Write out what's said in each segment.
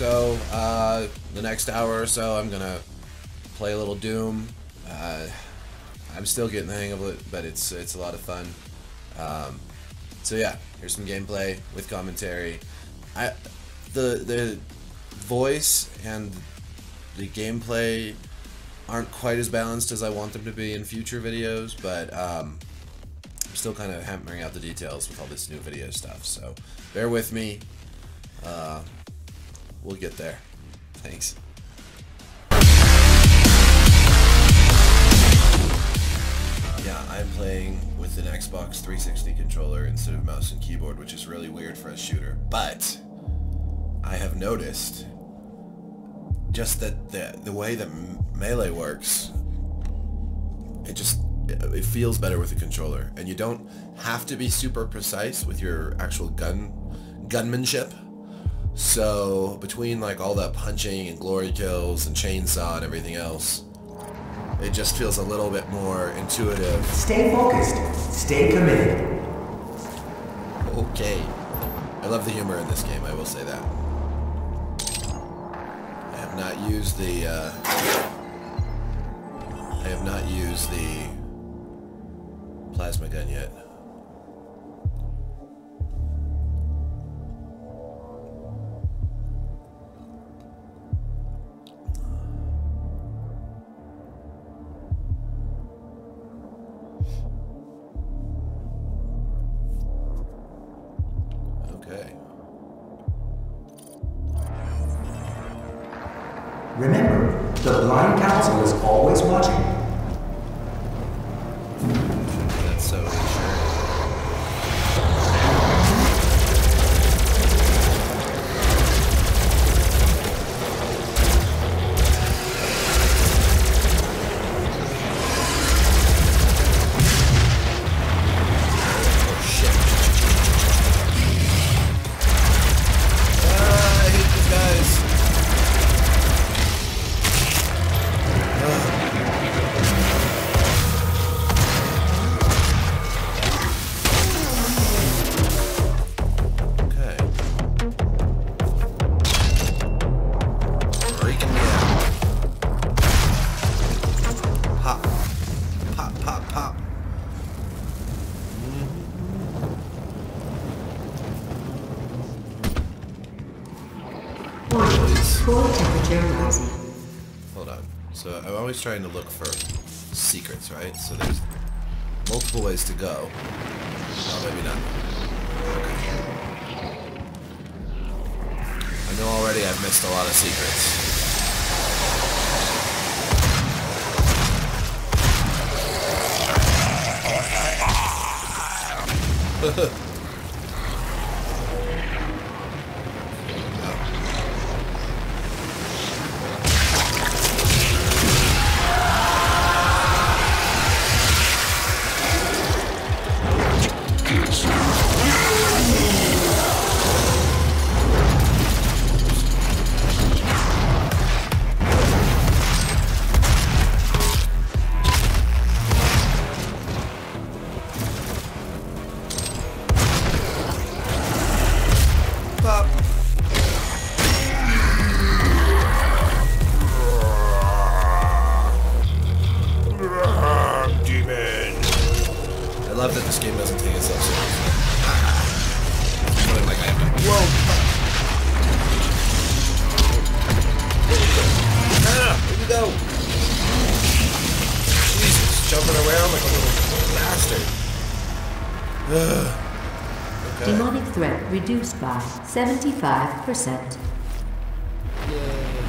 So, uh, the next hour or so, I'm gonna play a little Doom. Uh, I'm still getting the hang of it, but it's it's a lot of fun. Um, so yeah, here's some gameplay with commentary. I the the voice and the gameplay aren't quite as balanced as I want them to be in future videos, but um, I'm still kind of hammering out the details with all this new video stuff. So bear with me. Uh, we'll get there. Thanks. Yeah, I'm playing with an Xbox 360 controller instead of mouse and keyboard, which is really weird for a shooter. But I have noticed just that the the way that melee works, it just it feels better with a controller, and you don't have to be super precise with your actual gun gunmanship. So between like all that punching and glory kills and chainsaw and everything else, it just feels a little bit more intuitive. Stay focused. Stay committed. Okay. I love the humor in this game, I will say that. I have not used the, uh, I have not used the plasma gun yet. Trying to look for secrets, right? So there's multiple ways to go. Oh, maybe not. I know already I've missed a lot of secrets. Like a little bastard. Ugh. okay. Demonic threat reduced by 75%. Auto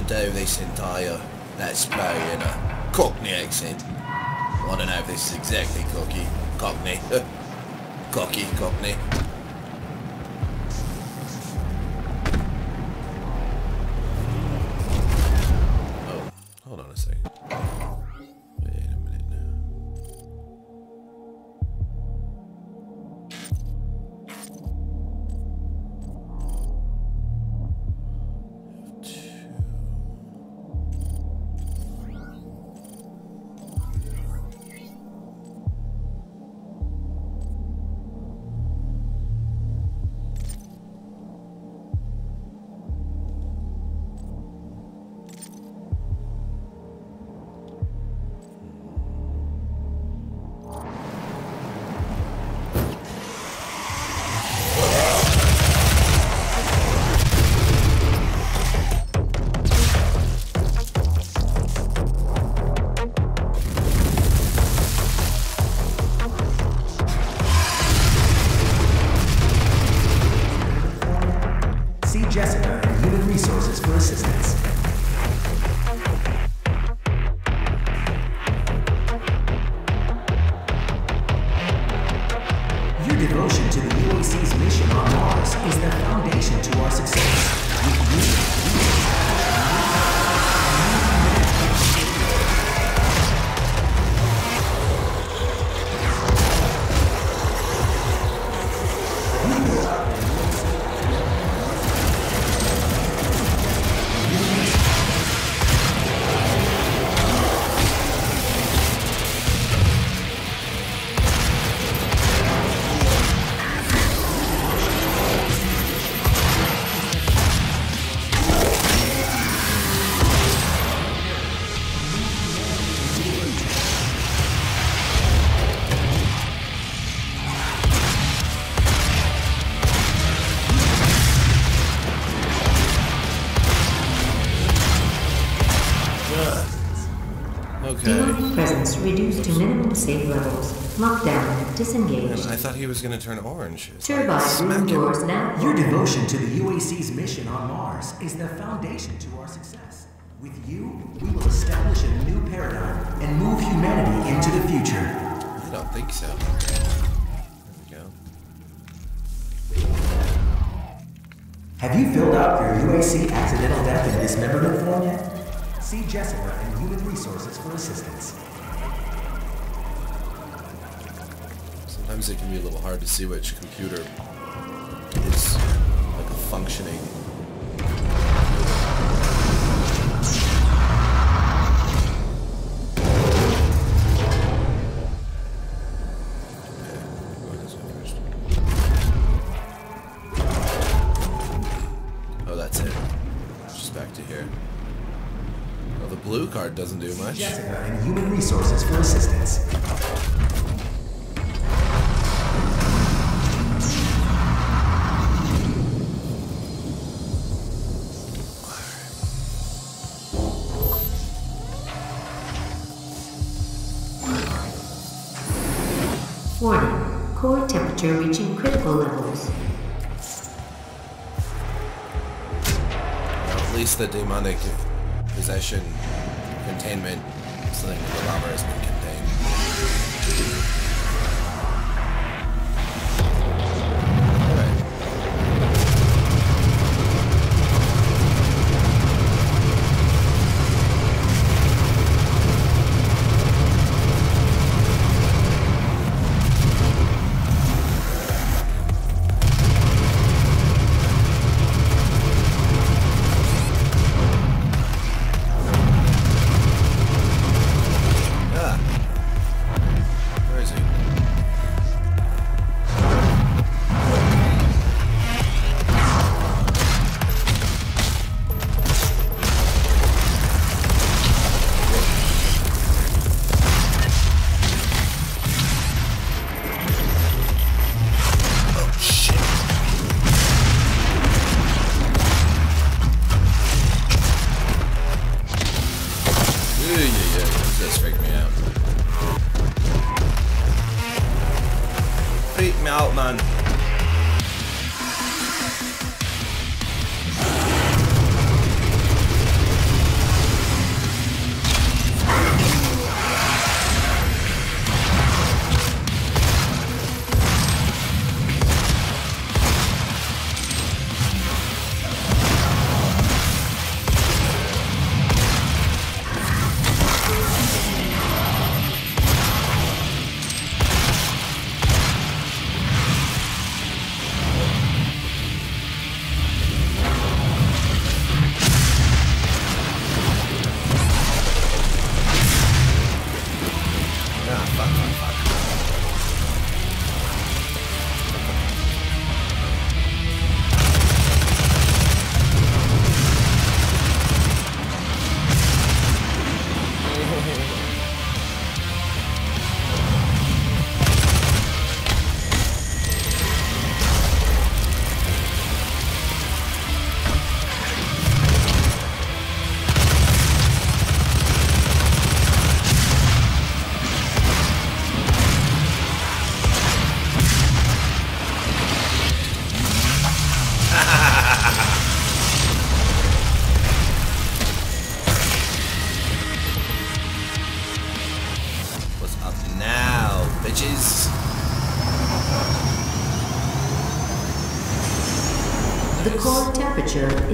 do this entire let's play, Jessica in Human Resources for assistance. Safe levels. Lockdown disengaged. I thought he was gonna turn orange. It's Turbine room doors now. Your devotion to the UAC's mission on Mars is the foundation to our success. With you, we will establish a new paradigm and move humanity into the future. I don't think so. There we go. Have you filled out your UAC accidental death and dismemberment form yet? See Jessica in Human Resources for assistance. Sometimes it can be a little hard to see which computer is like a functioning. Okay, go this way first. Oh, that's it. Just back to here. Well, the blue card doesn't do much. Human Resources for assistance. Temperature reaching critical levels. Well, at least the demonic possession containment something the lava has been contained.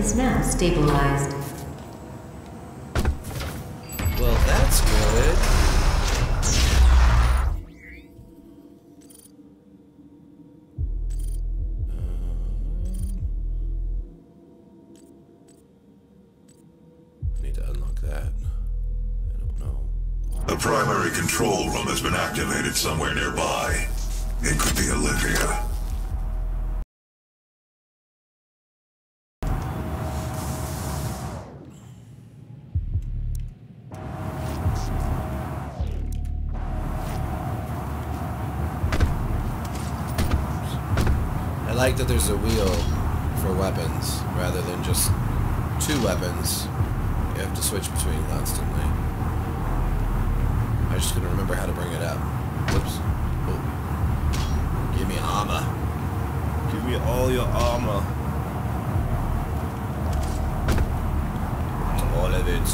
Is now stabilized. That there's a wheel for weapons rather than just two weapons. You have to switch between constantly. I just couldn't remember how to bring it up. Whoops. Oh. Give me armor. Give me all your armor. All of it.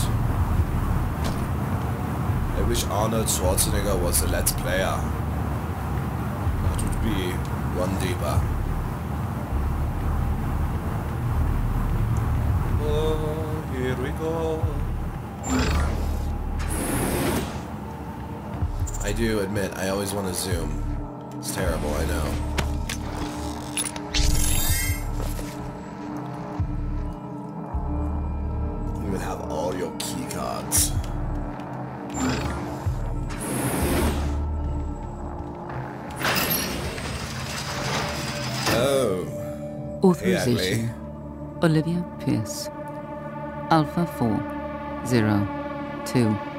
I wish Arnold Schwarzenegger was a Let's Player. That would be one deeper. Oh, here we go. I do admit, I always want to zoom. It's terrible, I know. You would have all your key cards. Oh. Authorization. Olivia Pierce. Alpha 4 0 2.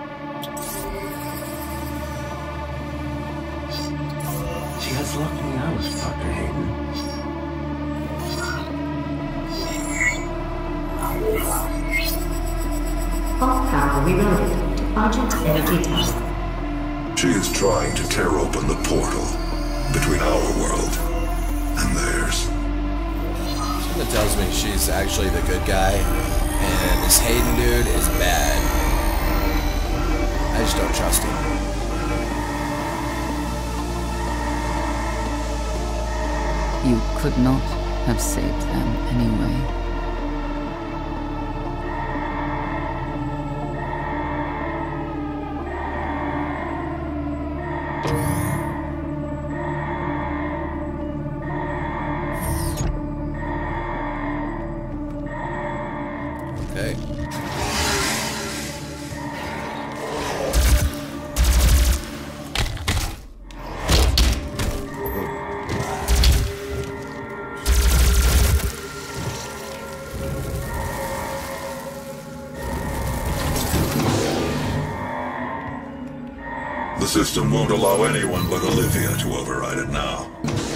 The system won't allow anyone but Olivia to override it now.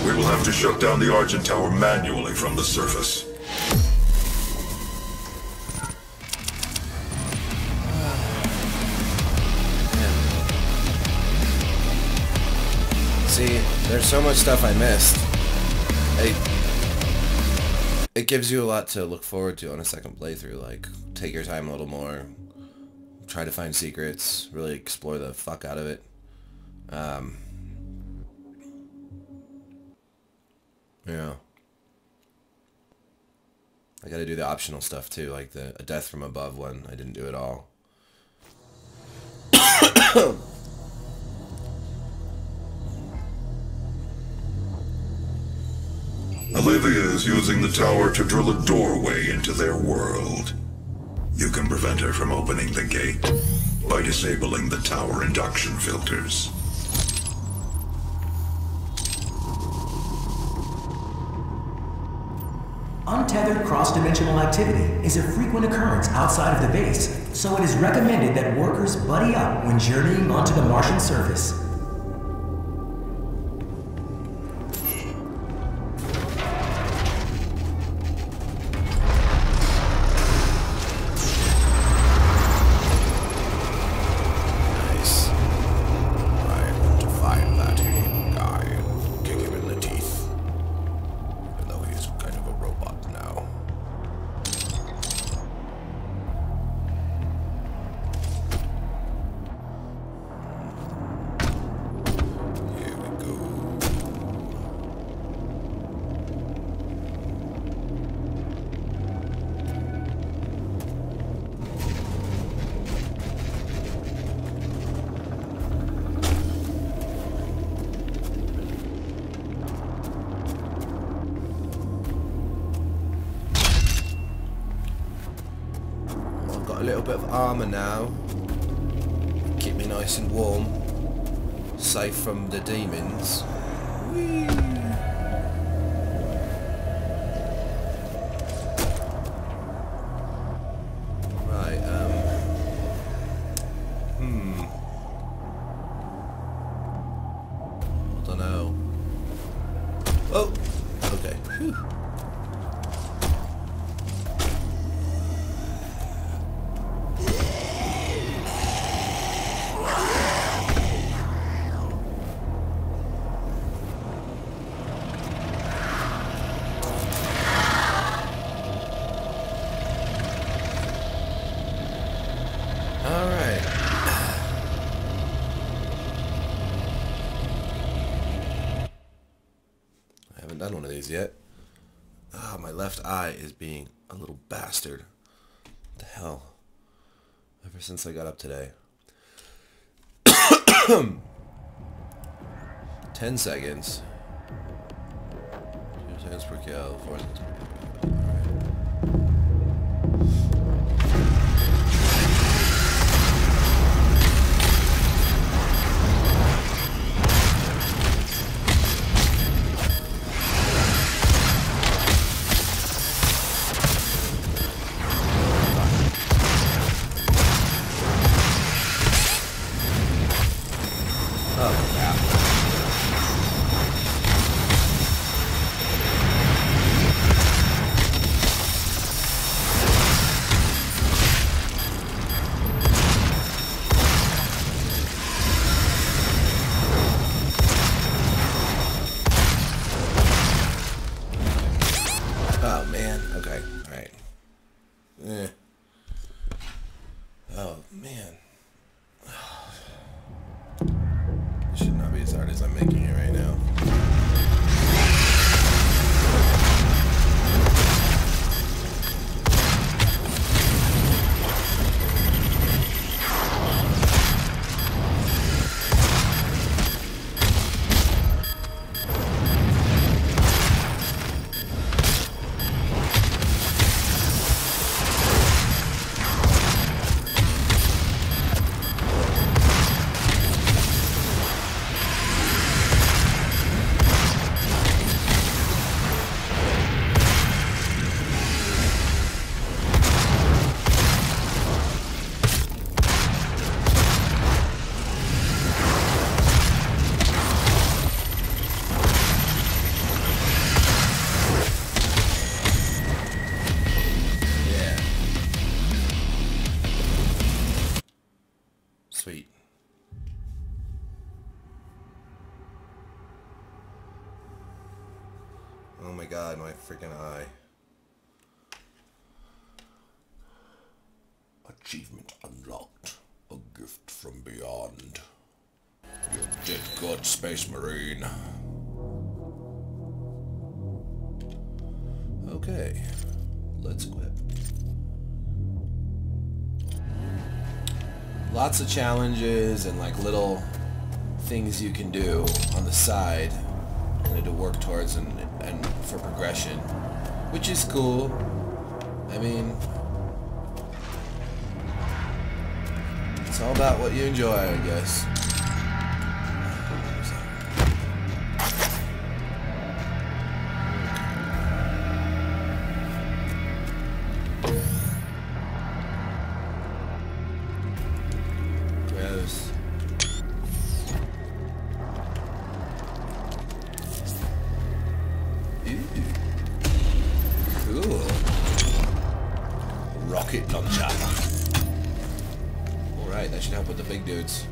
We will have to shut down the Argent Tower manually from the surface. See, there's so much stuff I missed. I, it gives you a lot to look forward to on a second playthrough. Like, take your time a little more. Try to find secrets. Really explore the fuck out of it. Um, yeah. I gotta do the optional stuff too, like the a death from above one. I didn't do it all. Olivia is using the tower to drill a doorway into their world. You can prevent her from opening the gate by disabling the tower induction filters. Untethered cross-dimensional activity is a frequent occurrence outside of the base, so it is recommended that workers buddy up when journeying onto the Martian surface. Little bit of armor now. Keep me nice and warm. Safe from the demons. Whee! Right, um... Hmm. I don't know. Oh! Okay. Phew. Alright. I haven't done one of these yet. Ah, my left eye is being a little bastard. What the hell? Ever since I got up today. Ten seconds. Two seconds per kill, four seconds per Lots of challenges and like little things you can do on the side to work towards and, and for progression, which is cool. I mean, it's all about what you enjoy, I guess. The big dudes.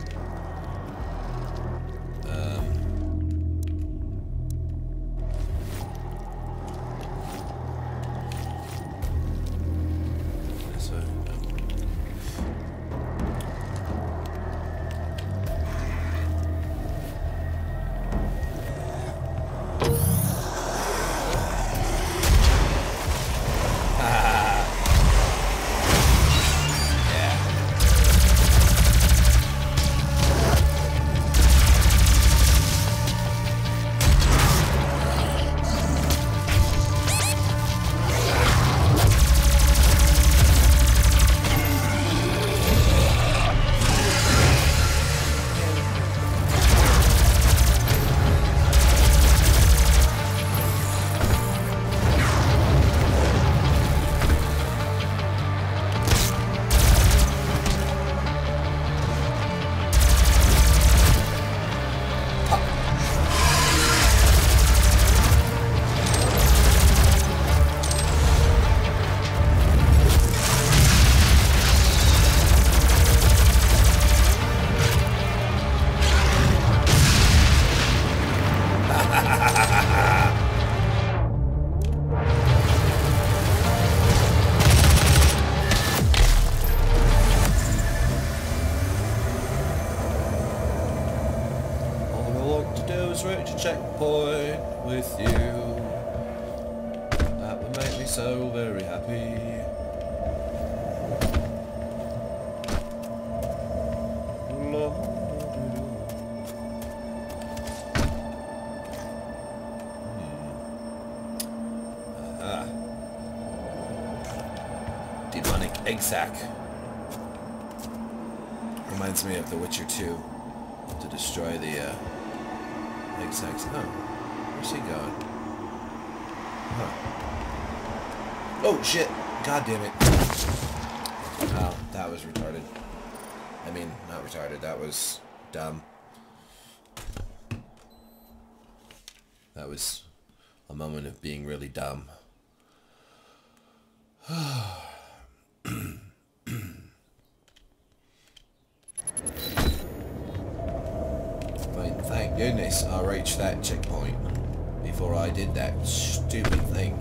Demonic egg sac. Reminds me of The Witcher 2 to destroy the uh, egg sacs. Oh, where's he going? Huh. Oh shit! God damn it! Wow, that was retarded. I mean, not retarded. That was dumb. That was a moment of being really dumb. I reached that checkpoint before I did that stupid thing.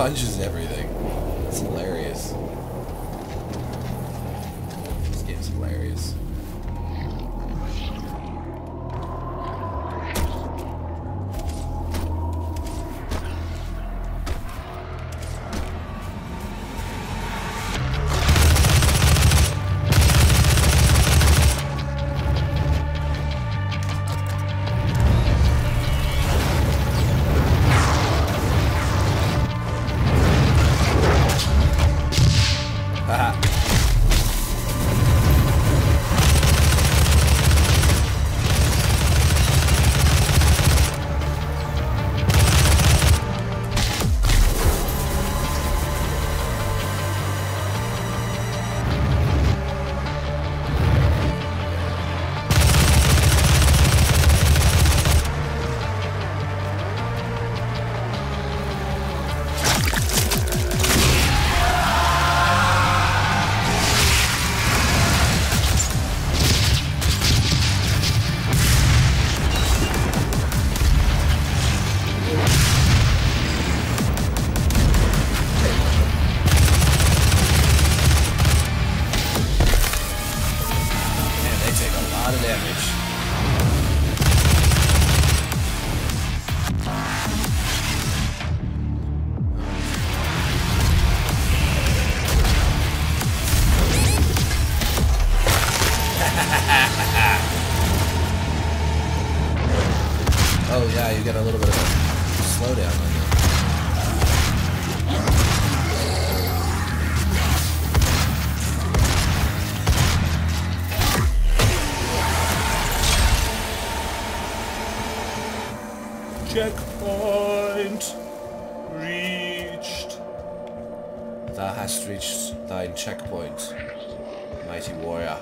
He punches everything. Checkpoint reached. Thou hast reached thine checkpoint, mighty warrior.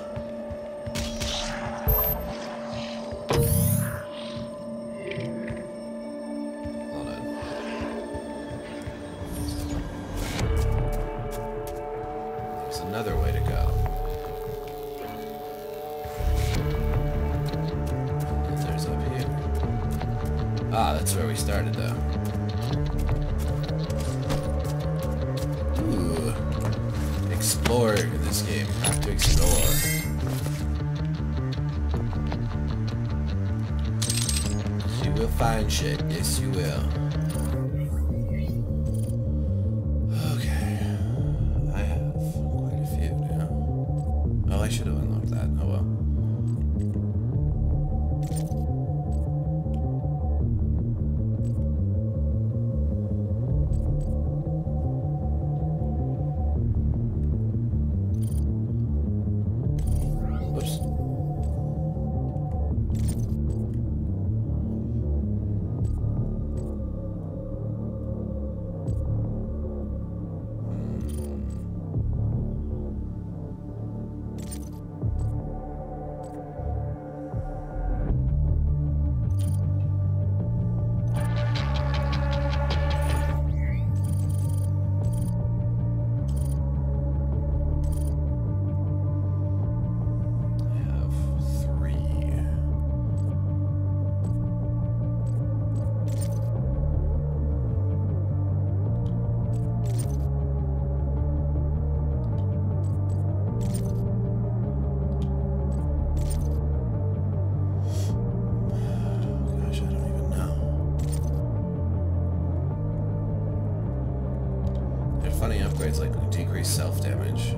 Upgrades like decrease self damage.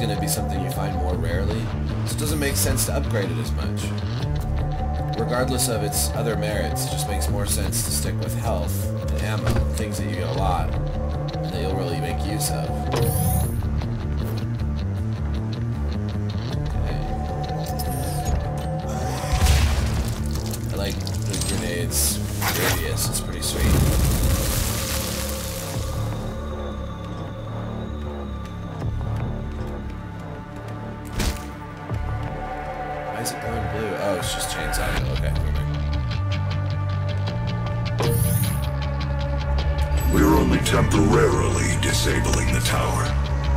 Armor gonna be something you find more rarely, so it doesn't make sense to upgrade it as much. Regardless of its other merits, it just makes more sense to stick with health and ammo, things that you get a lot, and that you'll really make use of. Only temporarily disabling the tower.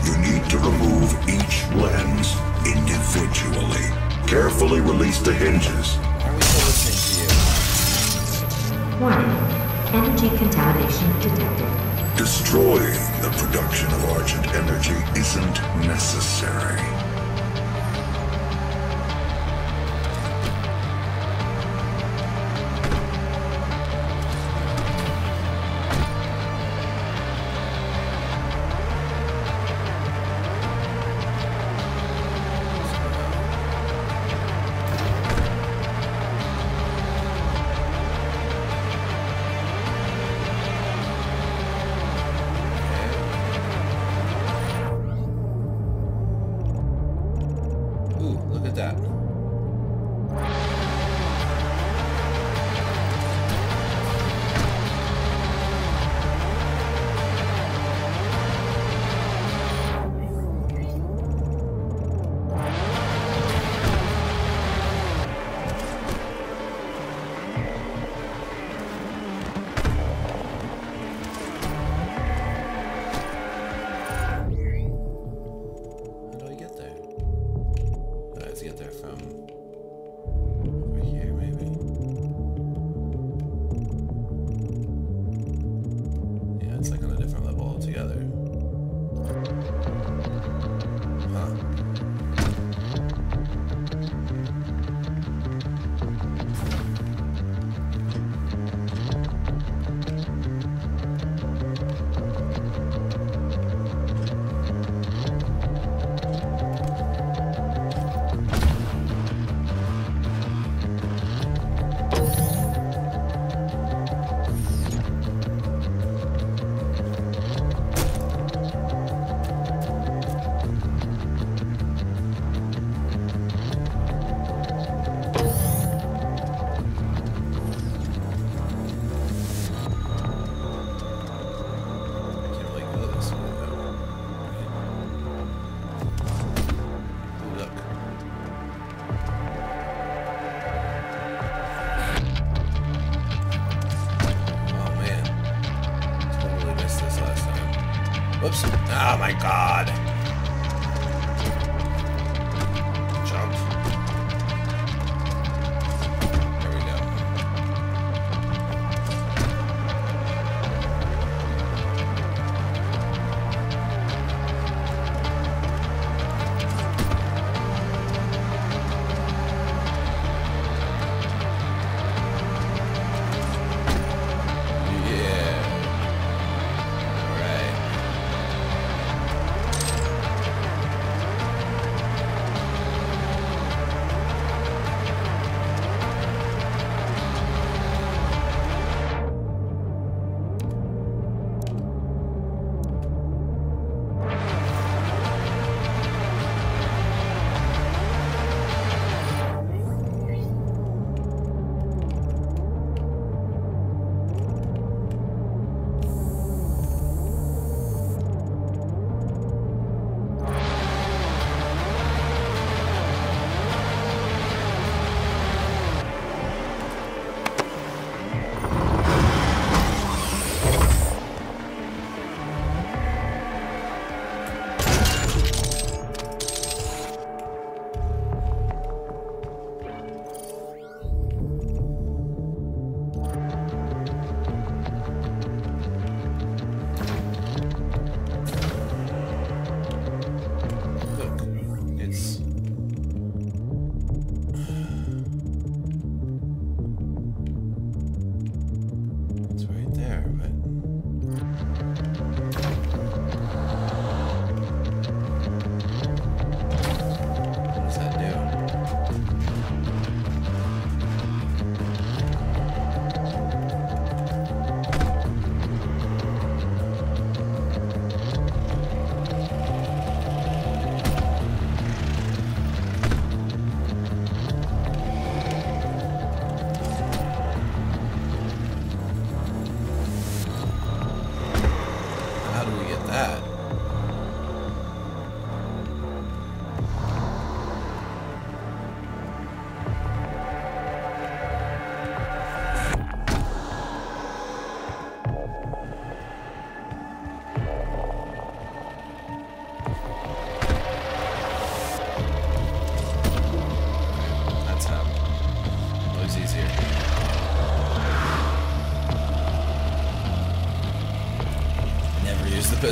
You need to remove each lens individually. Carefully release the hinges. Why are we still listening to you? Warning. Energy contamination detected. Destroying the production of Argent energy isn't necessary.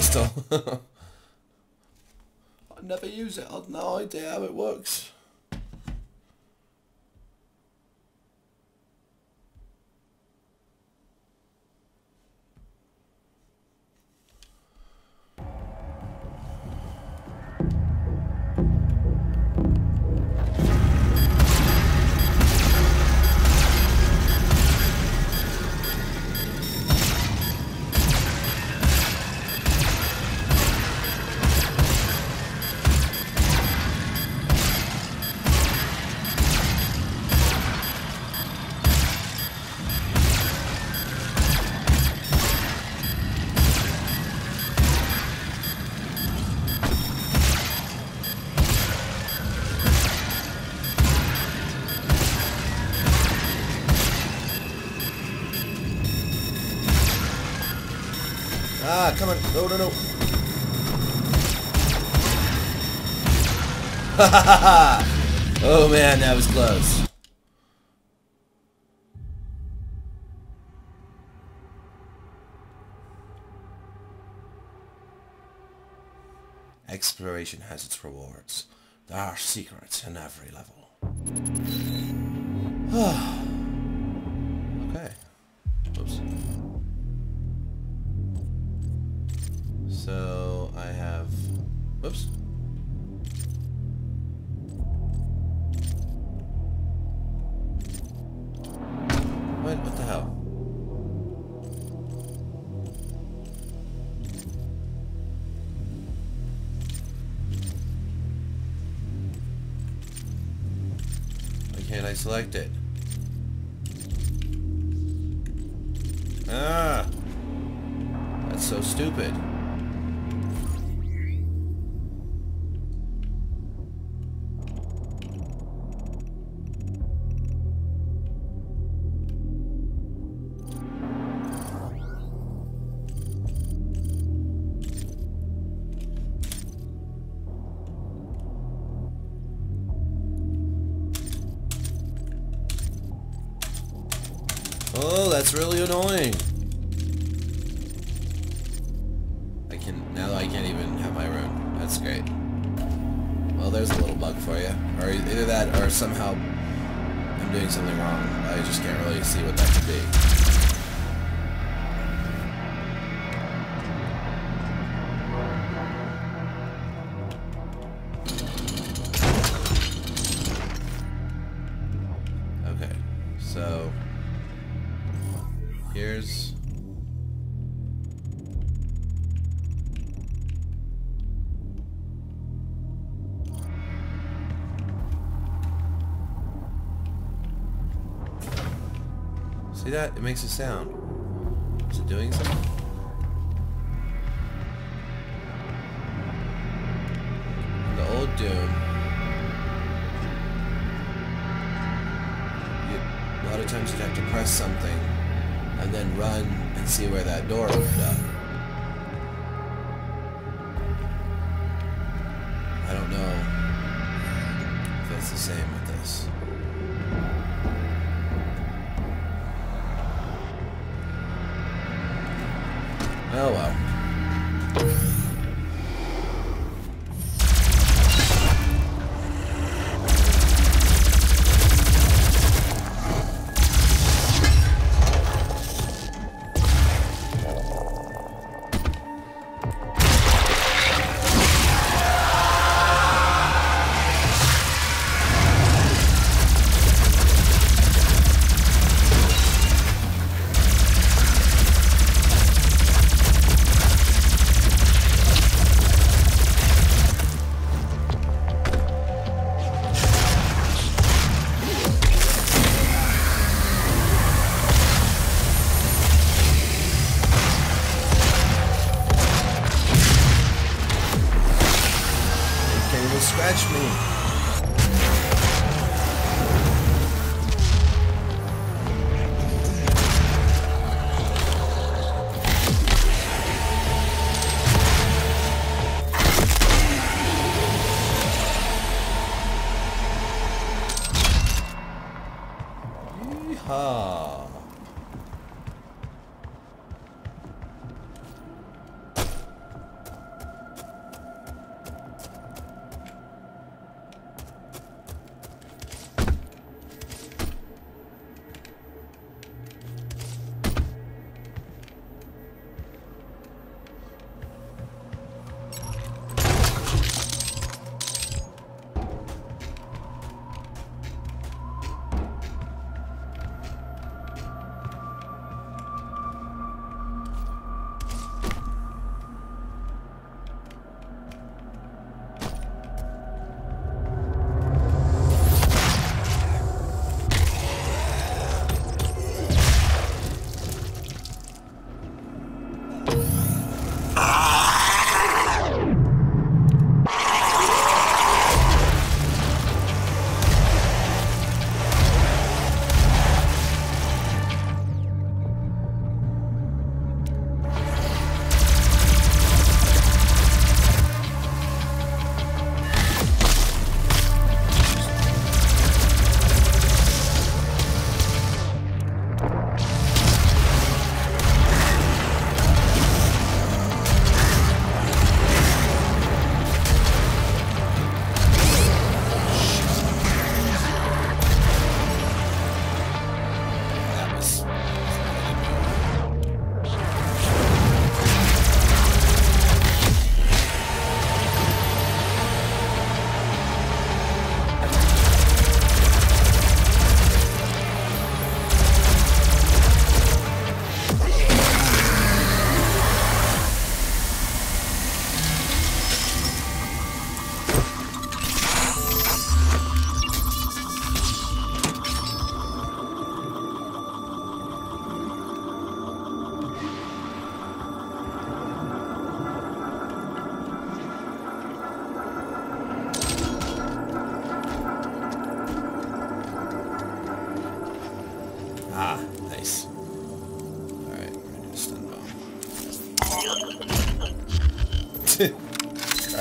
Pistol. I never use it. I've no idea how it works. Ah, come on. No, no, no. Ha ha ha ha! oh man, that was close. Exploration has its rewards. There are secrets in every level. okay. Oops. So I have. Whoops. What? What the hell? Why can't I select it? It's really annoying. See that? It makes a sound. Is it doing something? The old Doom. You, a lot of times you'd have to press something and then run and see where that door opened up.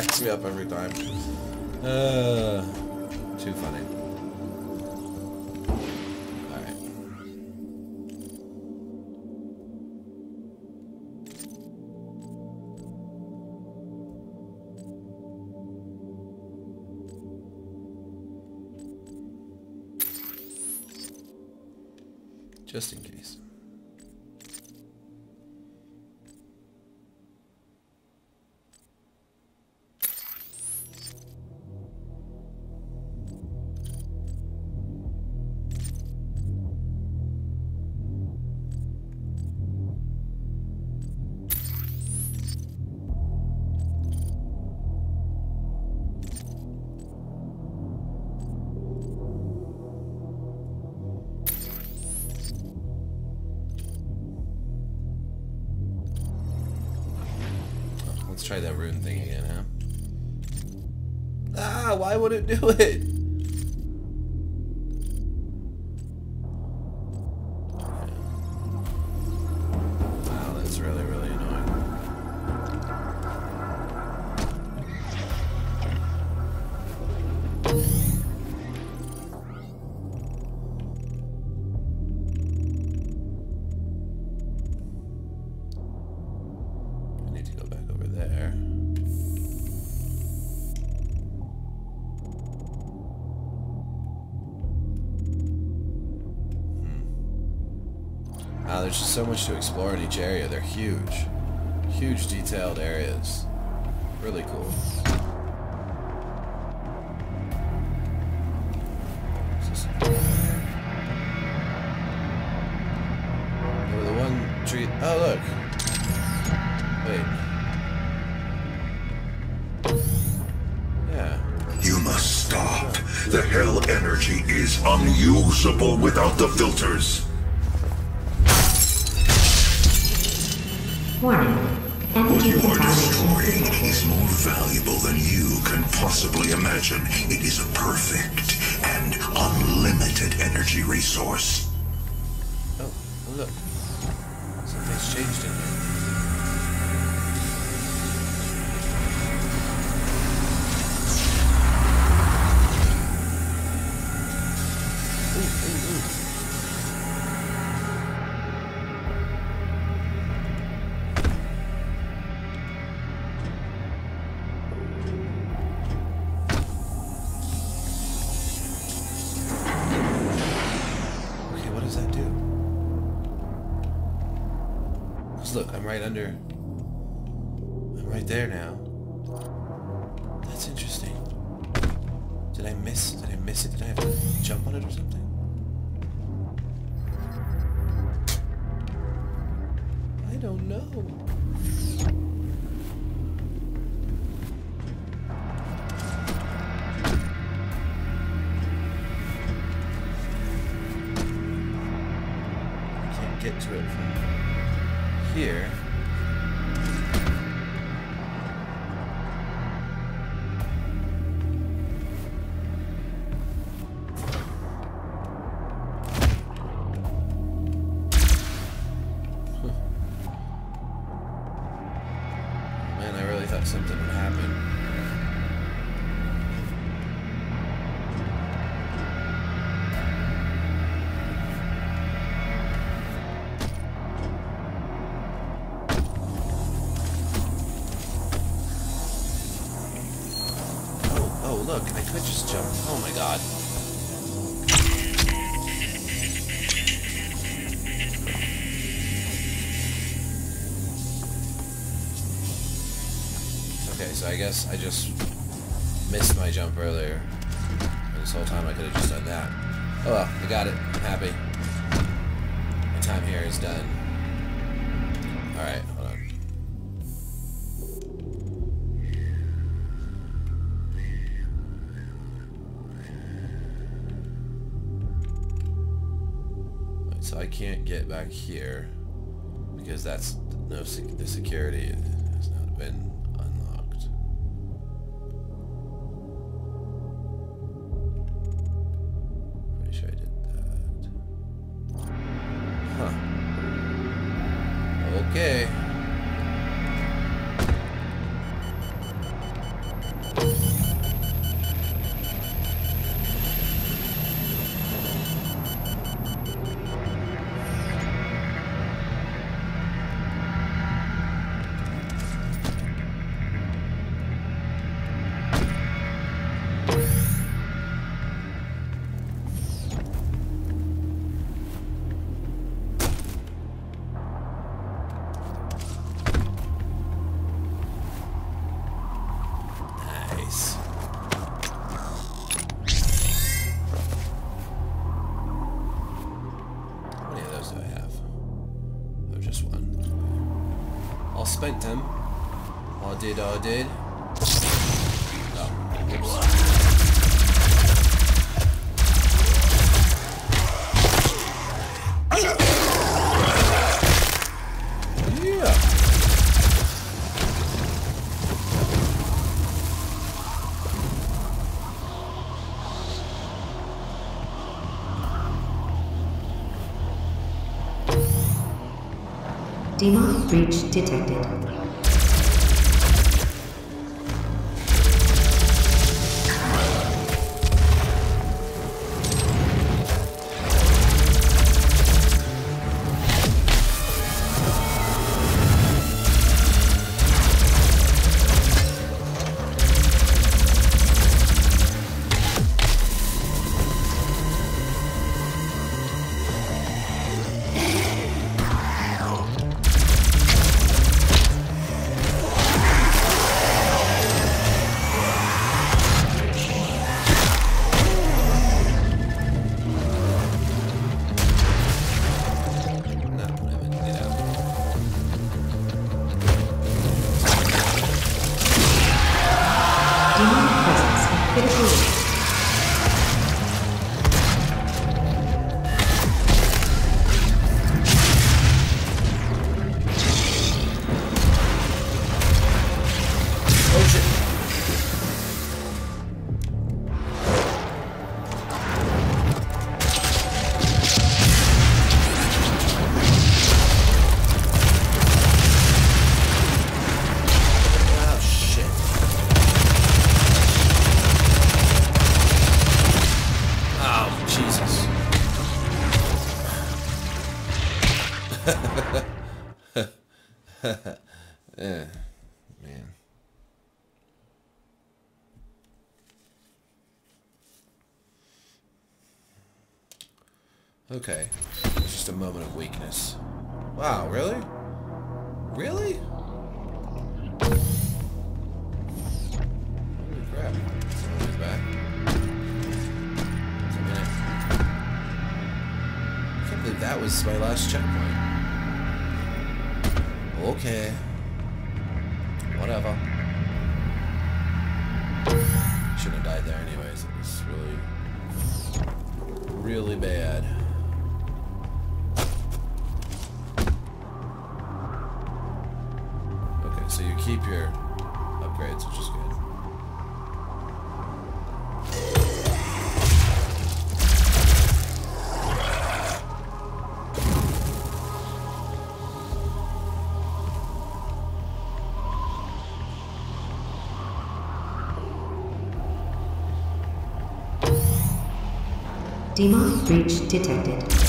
cracks me up every time. Uh, too funny. Just in case. Do it? Much to explore in each area. They're huge. Huge detailed areas. Really cool. The one tree. Oh, look. Wait. Yeah. You must stop. The hell energy is unusable without the filters. Warning. What you are destroying is more valuable than you can possibly imagine. It is a perfect and unlimited energy resource. Oh, oh, look. Something's changed in Okay, so I guess I just missed my jump earlier. This whole time I could have just done that. Oh well, I got it. I'm happy. My time here is done. Alright, hold on. Right, So I can't get back here because that's no sec- the security has not been Breach detected. really bad. Okay, so you keep your upgrades, which is good. Demo breach detected.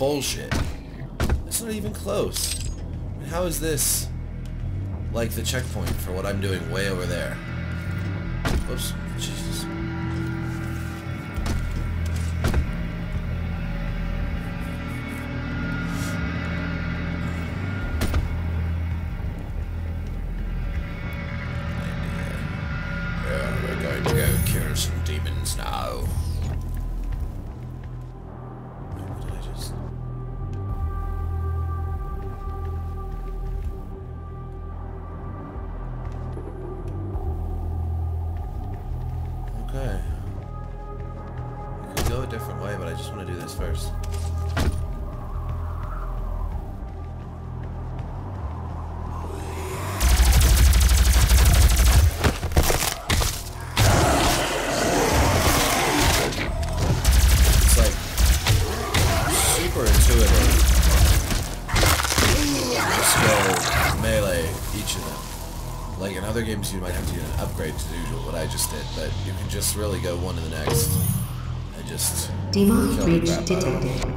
bullshit. It's not even close. I mean, how is this like the checkpoint for what I'm doing way over there? Oops, Jesus. To go kill some demons now. Demonic breach detected.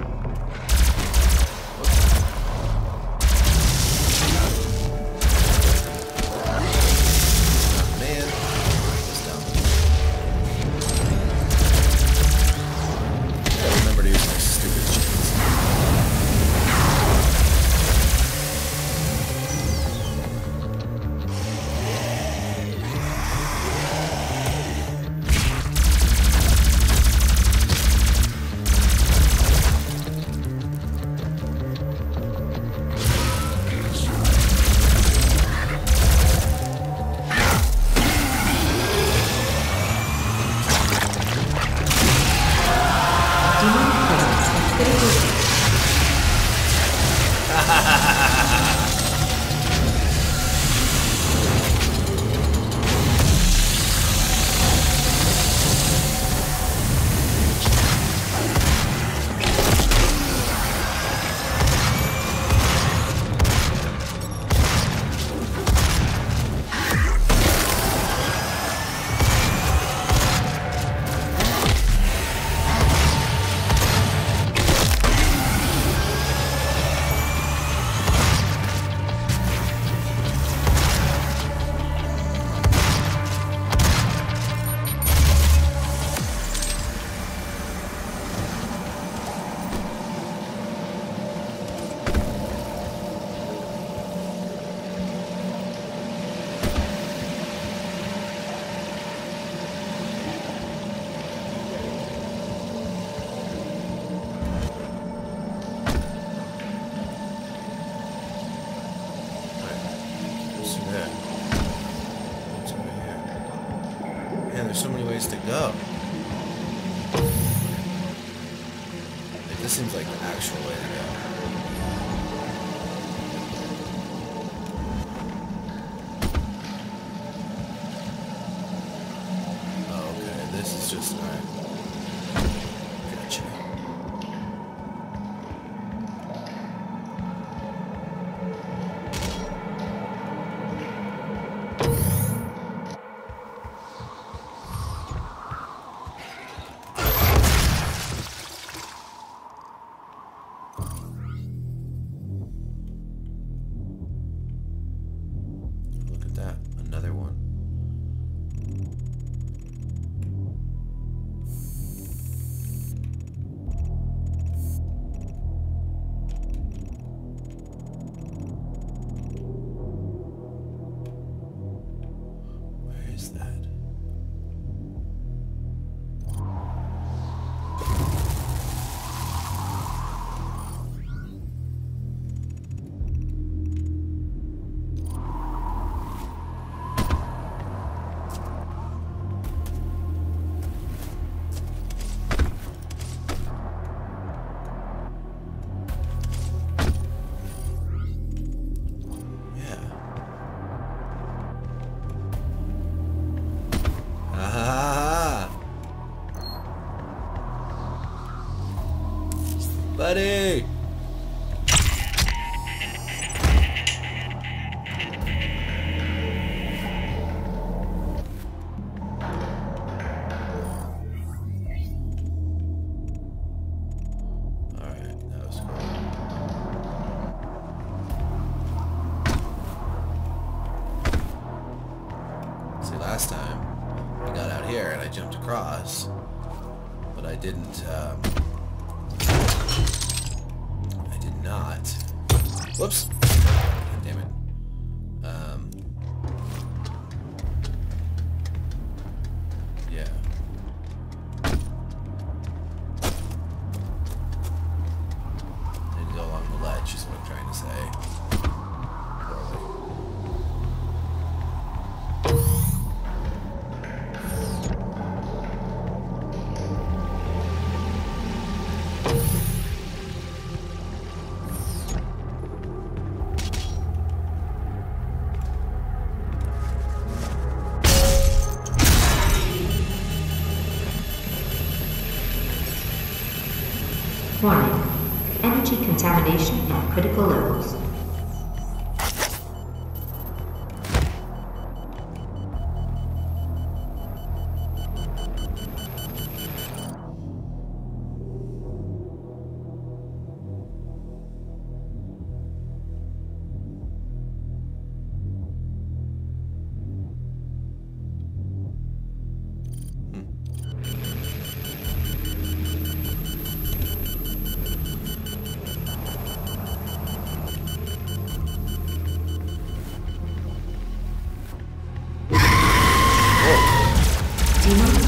Contamination at critical levels.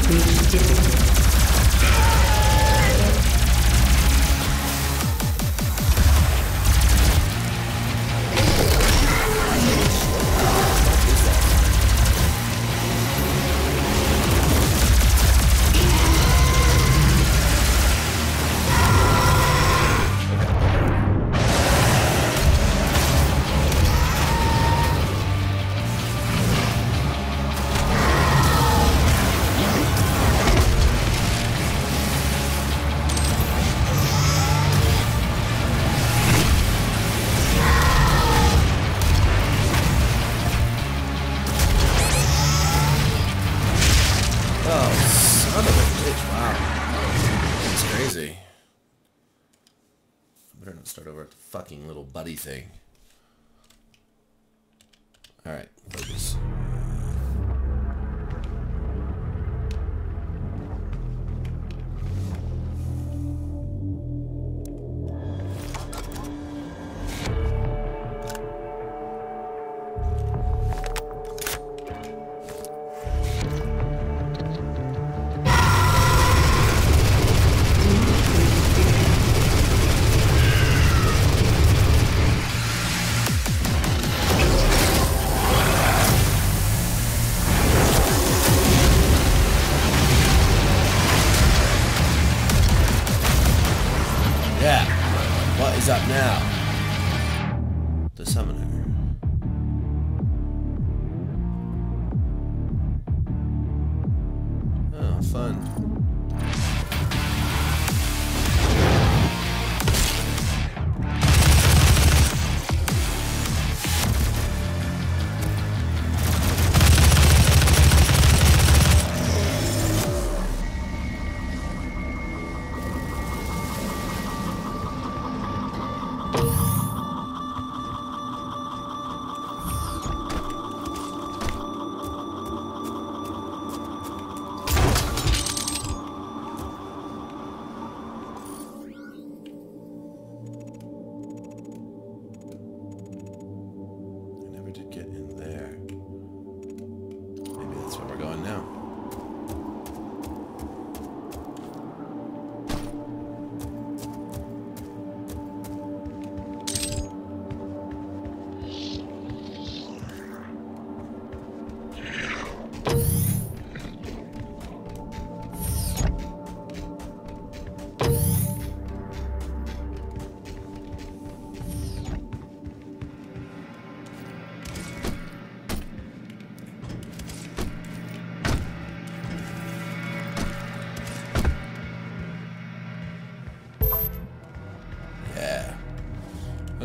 Twitch de Twitter.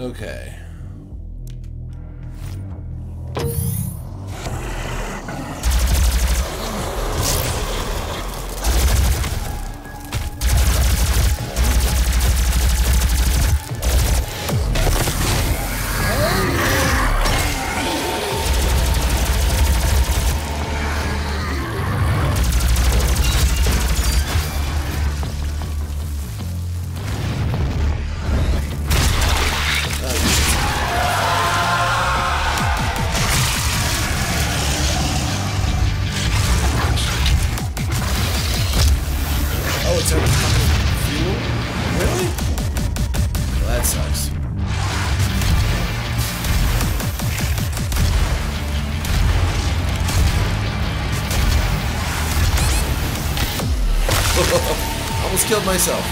Okay. Myself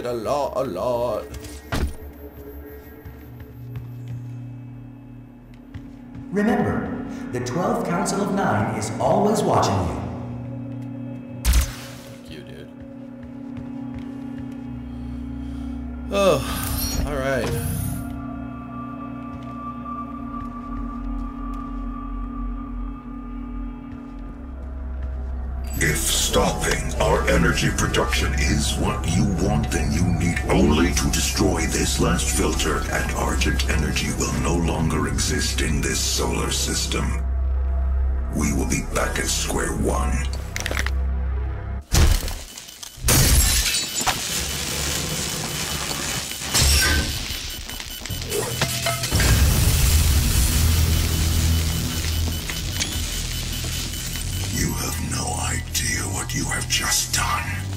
it a lot, a lot. Remember, the 12th Council of Nine is always watching you. Fuck you, dude. Oh, alright. If stopping our energy production is what you want, then you need only to destroy this last filter, and Argent Energy will no longer exist in this solar system. We will be back at square one. You have just done.